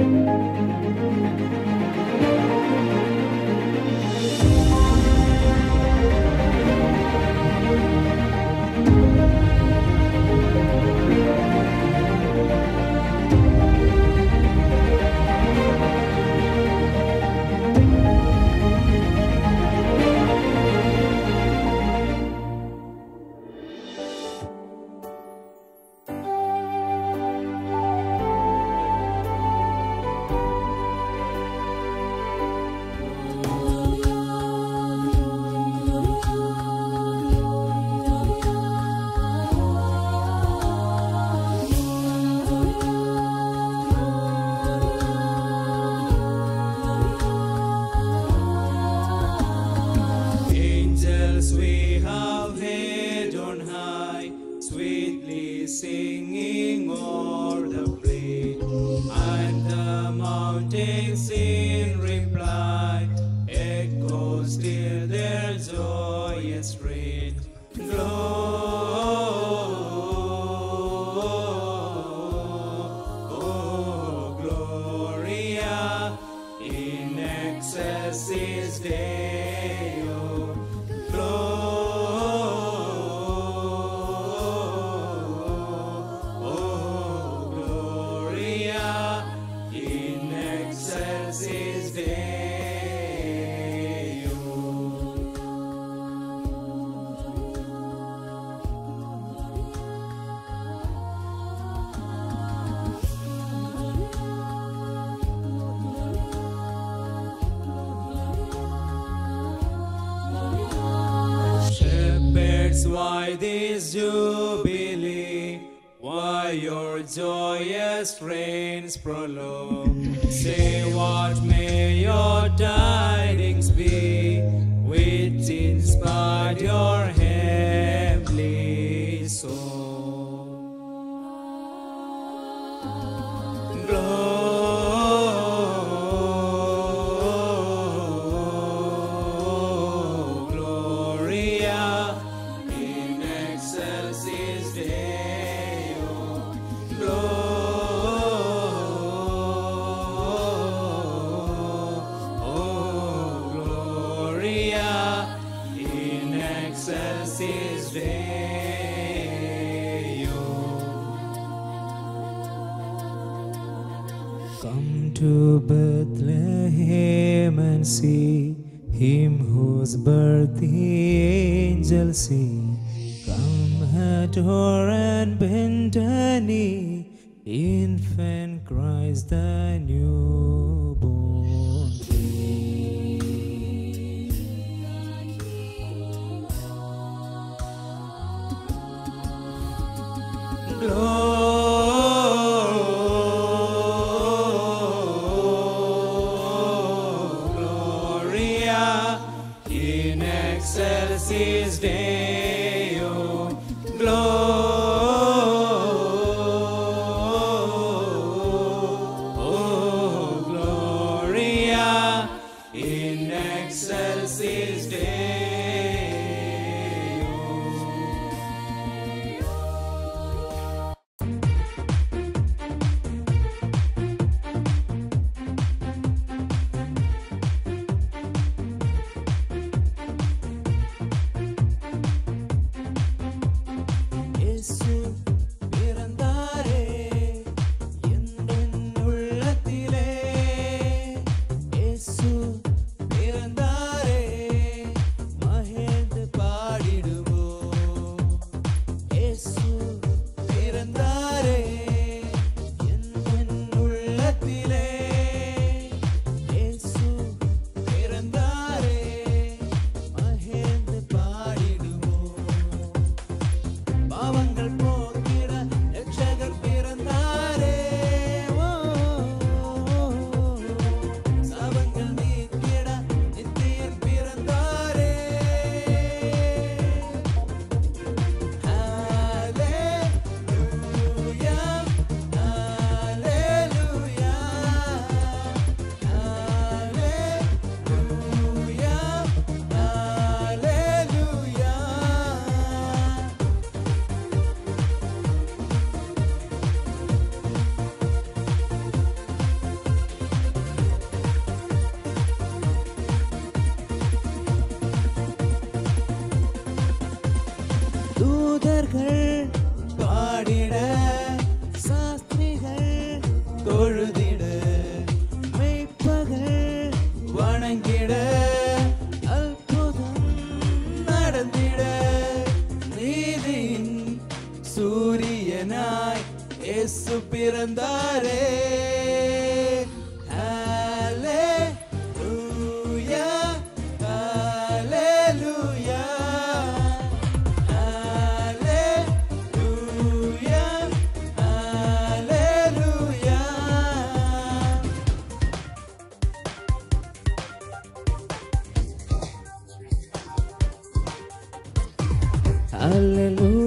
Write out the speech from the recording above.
Música singing o'er the plain, and the mountains in reply echo still their joyous ring. Why this jubilee? Why your joyous reigns prolong? Say what may your tidings be, which Come to Bethlehem and see him whose birth the angels sing. Come adore and bend a knee, infant Christ the newborn தூதர்கள் பாடிட சாஸ்திரிகள் தொழுதிட மெய்ப்பகல் வணங்கிட அற்புதம் நடந்திட நீதியின் சூரியனாய் இயேசு பிறந்தாரே. Hallelujah.